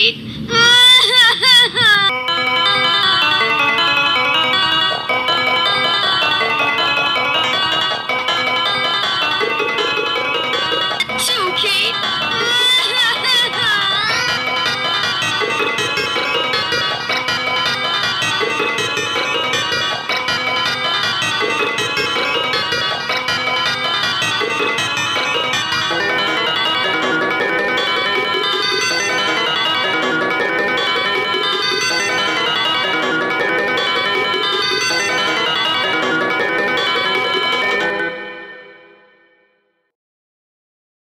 it